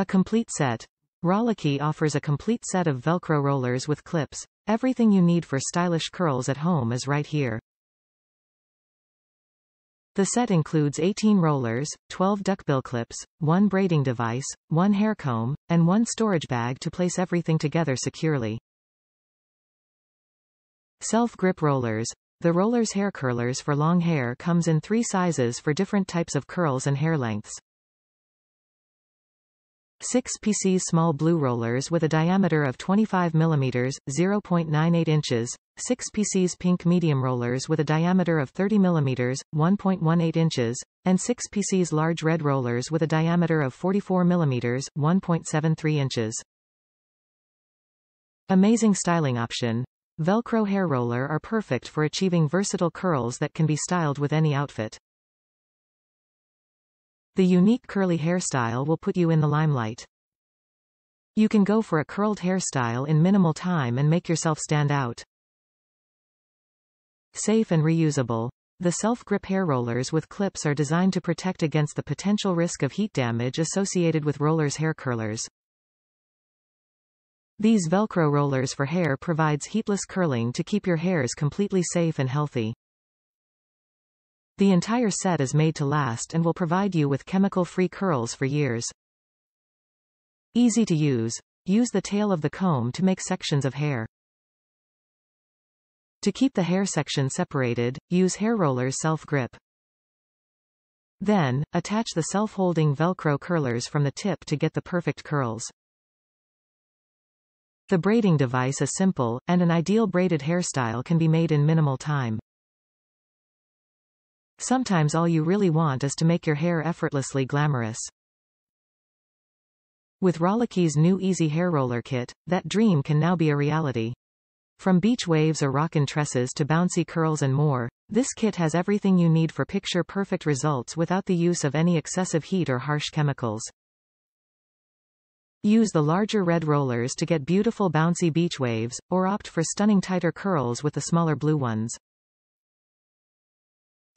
A complete set. Rollicky offers a complete set of Velcro rollers with clips. Everything you need for stylish curls at home is right here. The set includes 18 rollers, 12 duckbill clips, one braiding device, one hair comb, and one storage bag to place everything together securely. Self-grip rollers. The roller's hair curlers for long hair comes in three sizes for different types of curls and hair lengths. 6 PCs small blue rollers with a diameter of 25 mm, 0.98 inches, 6 PCs pink medium rollers with a diameter of 30 mm, 1.18 inches, and 6 PCs large red rollers with a diameter of 44 mm, 1.73 inches. Amazing styling option. Velcro hair roller are perfect for achieving versatile curls that can be styled with any outfit. The unique curly hairstyle will put you in the limelight. You can go for a curled hairstyle in minimal time and make yourself stand out. Safe and reusable. The self-grip hair rollers with clips are designed to protect against the potential risk of heat damage associated with rollers hair curlers. These Velcro rollers for hair provides heatless curling to keep your hairs completely safe and healthy. The entire set is made to last and will provide you with chemical-free curls for years. Easy to use. Use the tail of the comb to make sections of hair. To keep the hair section separated, use hair roller's self-grip. Then, attach the self-holding Velcro curlers from the tip to get the perfect curls. The braiding device is simple, and an ideal braided hairstyle can be made in minimal time. Sometimes all you really want is to make your hair effortlessly glamorous. With Rollicky's new Easy Hair Roller Kit, that dream can now be a reality. From beach waves or rockin' tresses to bouncy curls and more, this kit has everything you need for picture-perfect results without the use of any excessive heat or harsh chemicals. Use the larger red rollers to get beautiful bouncy beach waves, or opt for stunning tighter curls with the smaller blue ones.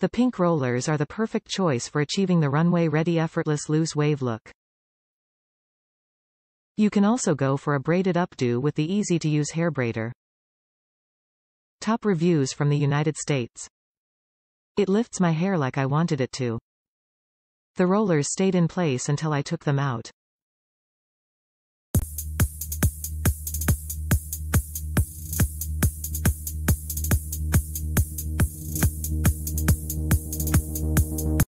The pink rollers are the perfect choice for achieving the runway-ready effortless loose wave look. You can also go for a braided updo with the easy-to-use hair braider. Top reviews from the United States. It lifts my hair like I wanted it to. The rollers stayed in place until I took them out.